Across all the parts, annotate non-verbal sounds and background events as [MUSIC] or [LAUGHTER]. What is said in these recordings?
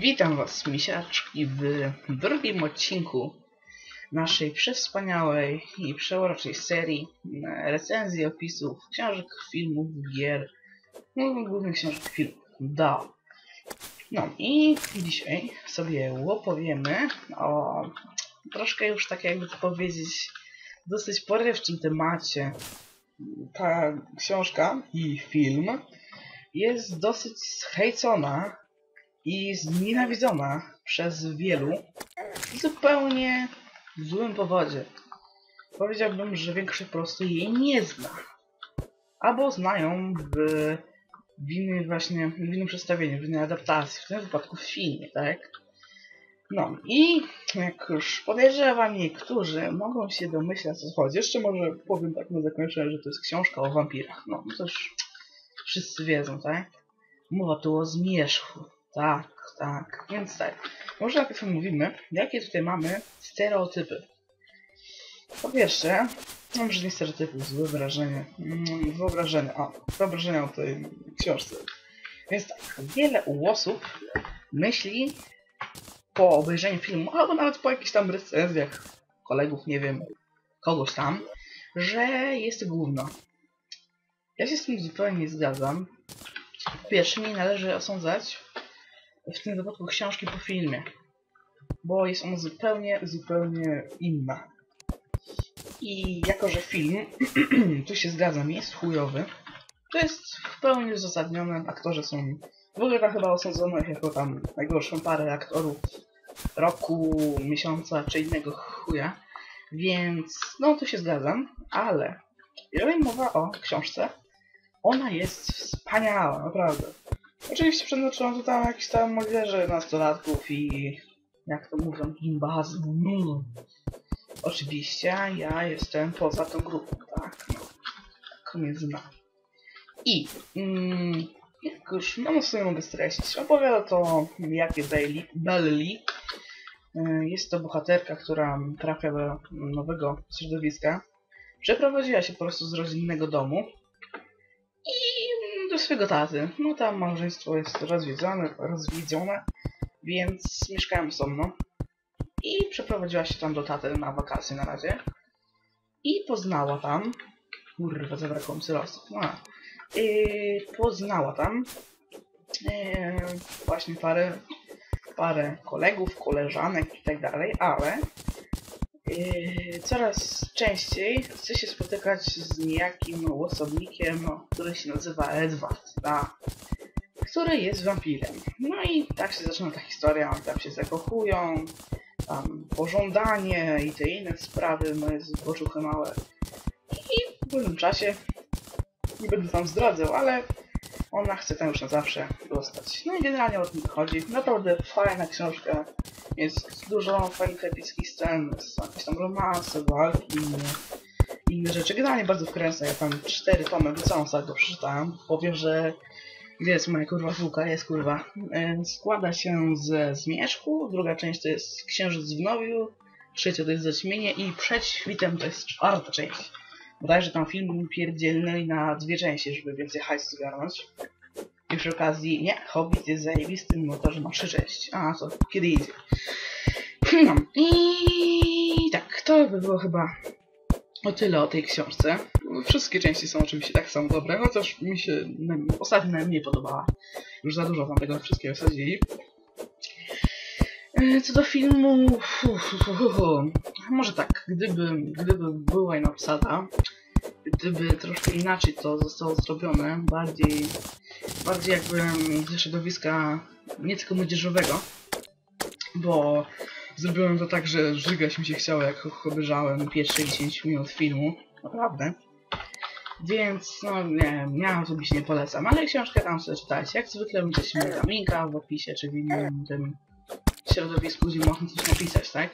Witam Was, misiaczki, w drugim odcinku naszej przewspaniałej i przeoroczej serii e, recenzji, opisów, książek, filmów, gier, no głównie książek, filmów. Da. No i dzisiaj sobie opowiemy o troszkę już tak jakby to powiedzieć dosyć porywczym temacie. Ta książka i film jest dosyć zhejcona i znienawidzona przez wielu zupełnie w złym powodzie. Powiedziałbym, że większość po prostu jej nie zna. Albo znają w, w innym właśnie, w innym przedstawieniu, w innej adaptacji, w tym wypadku w filmie, tak? No i jak już podejrzewam, niektórzy mogą się domyślać co chodzi. Jeszcze może powiem tak na zakończenie, że to jest książka o wampirach. No to już wszyscy wiedzą, tak? Mowa tu o zmierzchu. Tak, tak. Więc tak. Może najpierw omówimy, jakie tutaj mamy stereotypy. Po pierwsze, no może nie stereotypy, złe wrażenie. Mm, Wyobrażenie. O, wyobrażenia o tej książce. Więc tak, wiele osób myśli po obejrzeniu filmu, albo nawet po jakichś tam recenzjach kolegów, nie wiem, kogoś tam, że jest to gówno. Ja się z tym zupełnie nie zgadzam. Po pierwsze, nie należy osądzać w tym wypadku książki po filmie, bo jest ona zupełnie, zupełnie inna. I jako, że film, [CLEARS THROAT] tu się zgadzam, jest chujowy, to jest w pełni uzasadnione. Aktorzy są w ogóle chyba osądzonych jako tam najgorszą parę aktorów roku, miesiąca czy innego chuja. Więc no tu się zgadzam, ale jeżeli mowa o książce, ona jest wspaniała, naprawdę. Oczywiście przeznaczono tu tam jakiś tam młodzieży, nastolatków i jak to mówią, gimbazm. No. Oczywiście ja jestem poza tą grupą, tak? No. Tak mnie zna. I mm, jak już no sobie mogę streścić, opowiada to jakie Bailey, Bailey. Y, Jest to bohaterka, która trafia do nowego środowiska. Przeprowadziła się po prostu z rodzinnego domu i do swojego taty. No tam małżeństwo jest rozwiedzione, rozwiedzione, więc mieszkają osobno. I przeprowadziła się tam do taty na wakacje na razie. I poznała tam... Kurwa, zabrakło mi sylosów. No. Yy, poznała tam yy, właśnie parę, parę kolegów, koleżanek i tak dalej, ale yy, coraz częściej chce się spotykać z niejakim osobnikiem, który się nazywa Edward, który jest wampirem. No i tak się zaczyna ta historia, tam się zakochują, tam pożądanie i te inne sprawy, no jest boczuchy małe. I w pewnym czasie, nie będę wam zdradzał, ale ona chce tam już na zawsze dostać. No i generalnie o tym chodzi. Naprawdę fajna książka. Jest dużo fajnych epickich scen, jakieś tam romanse, walki, inne, inne rzeczy. Generalnie bardzo wkręcę. Ja tam cztery tomy, całą sagę przeczytałem. Powiem, że gdzie jest moja kurwa sztuka? Jest kurwa. E, składa się ze Zmierzchu, druga część to jest Księżyc w Nowiu, trzecia to jest Zaćmienie i przed świtem to jest czwarta część. Bodajże tam film pierdzielny na dwie części, żeby więcej hajsu zgarnąć. I przy okazji, nie, Hobbit jest zajebisty, mimo to, że ma trzy części. A, to kiedy idzie. No, i tak, to by było chyba o tyle o tej książce. Wszystkie części są oczywiście tak samo dobre, chociaż mi się ostatnio najmniej podobała. Już za dużo tam tego wszystkiego wsadzili. Co do filmu, może tak, gdyby, gdyby była inna obsada, gdyby troszkę inaczej to zostało zrobione, bardziej, bardziej jakby ze środowiska nie tylko młodzieżowego, bo zrobiłem to tak, że żygać mi się chciało, jak obejrzałem pierwsze 10 minut filmu, naprawdę. Więc, no nie ja osobiście nie polecam, ale książkę tam sobie czytajcie. Jak zwykle mieli tam linka w opisie, czy w innym tym środowisku, można coś napisać, tak?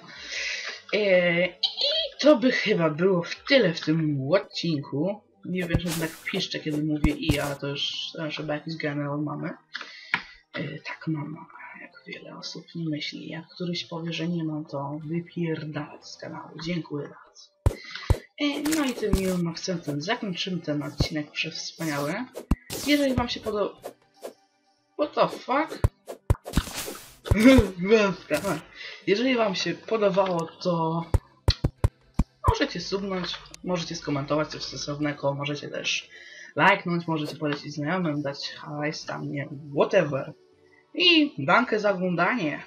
Eee, I to by chyba było w tyle w tym odcinku. Nie wiem, że tak piszczę, kiedy mówię i, ale to już, chyba jakiś generał mamy. Eee, tak, mam, jak wiele osób nie myśli. Jak któryś powie, że nie mam, to wypierdalać z kanału. Dziękuję bardzo. E, No i tym miłym akcentem zakończymy ten odcinek przewspaniały. Więc jeżeli wam się podoba... What the fuck? Jeżeli wam się podobało, to możecie subnąć, możecie skomentować coś stosownego, możecie też lajknąć, możecie polecić znajomym, dać hajs tam, nie whatever. I dankę za oglądanie.